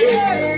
Yeah.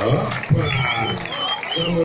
어?